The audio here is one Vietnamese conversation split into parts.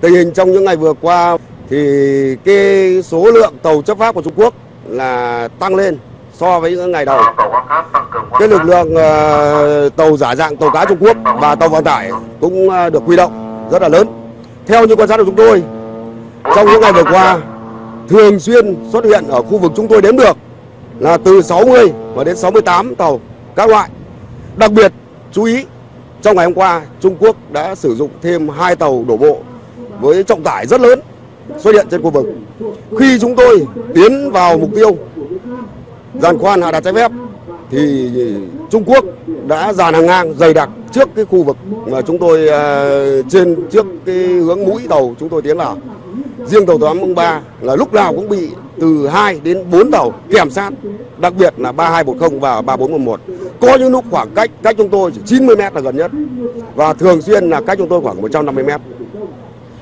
Tình hình trong những ngày vừa qua thì cái số lượng tàu chấp pháp của Trung Quốc là tăng lên so với những ngày đầu. Cái lực lượng ờ, tàu giả dạng tàu cá Trung Quốc và tàu vận tải cũng ờ, được huy động rất là lớn. Theo như quan sát của chúng tôi, trong những ngày vừa qua thường xuyên xuất hiện ở khu vực chúng tôi đếm được là từ 60 và đến 68 tàu các loại. Đặc biệt chú ý trong ngày hôm qua Trung Quốc đã sử dụng thêm hai tàu đổ bộ với trọng tải rất lớn xuất hiện trên khu vực. Khi chúng tôi tiến vào mục tiêu giàn khoan hạ đặt trái phép thì Trung Quốc đã dàn hàng ngang dày đặc trước cái khu vực mà chúng tôi à, trên trước cái hướng mũi tàu chúng tôi tiến vào. Riêng tàu 803 là lúc nào cũng bị từ 2 đến 4 tàu kèm sát, đặc biệt là 3210 và 3411. Có những lúc khoảng cách cách chúng tôi chỉ 90 mét là gần nhất và thường xuyên là cách chúng tôi khoảng 150 mét.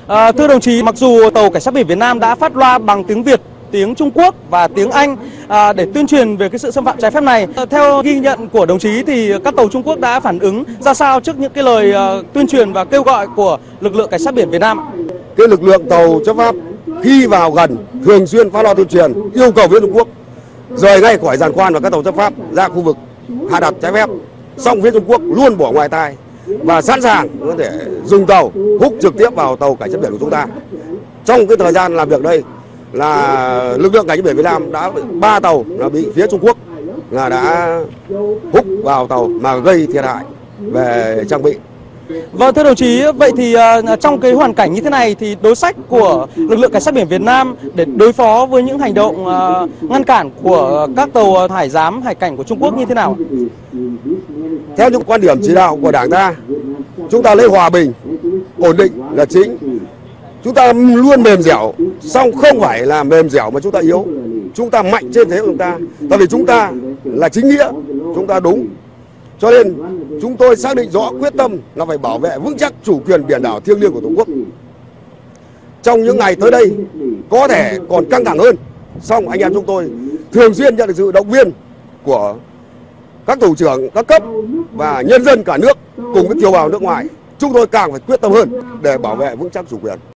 À, thưa đồng chí, mặc dù tàu cảnh sát biển Việt Nam đã phát loa bằng tiếng Việt tiếng Trung Quốc và tiếng Anh à, để tuyên truyền về cái sự xâm phạm trái phép này. À, theo ghi nhận của đồng chí thì các tàu Trung Quốc đã phản ứng ra sao trước những cái lời à, tuyên truyền và kêu gọi của lực lượng cảnh sát biển Việt Nam? Cái lực lượng tàu chấp pháp khi vào gần thường xuyên phát loa tuyên truyền yêu cầu phía Trung Quốc rời ngay khỏi giàn khoan và các tàu chấp pháp ra khu vực hạ đặt trái phép. Xong phía Trung Quốc luôn bỏ ngoài tai và sẵn sàng có thể dùng tàu, hút trực tiếp vào tàu cảnh sát biển của chúng ta. Trong cái thời gian làm việc đây là lực lượng cảnh sát biển Việt Nam đã ba tàu là bị phía Trung Quốc là đã hút vào tàu mà gây thiệt hại về trang bị. Vâng thưa đồng chí, vậy thì uh, trong cái hoàn cảnh như thế này thì đối sách của lực lượng cảnh sát biển Việt Nam để đối phó với những hành động uh, ngăn cản của các tàu hải giám hải cảnh của Trung Quốc như thế nào? Theo những quan điểm chỉ đạo của Đảng ta, chúng ta lấy hòa bình, ổn định là chính. Chúng ta luôn mềm dẻo, song không phải là mềm dẻo mà chúng ta yếu. Chúng ta mạnh trên thế của chúng ta, tại vì chúng ta là chính nghĩa, chúng ta đúng. Cho nên chúng tôi xác định rõ quyết tâm là phải bảo vệ vững chắc chủ quyền biển đảo thiêng liêng của Tổ quốc. Trong những ngày tới đây có thể còn căng thẳng hơn, song anh em chúng tôi thường xuyên nhận được sự động viên của các thủ trưởng các cấp và nhân dân cả nước cùng với kiều bào nước ngoài. Chúng tôi càng phải quyết tâm hơn để bảo vệ vững chắc chủ quyền.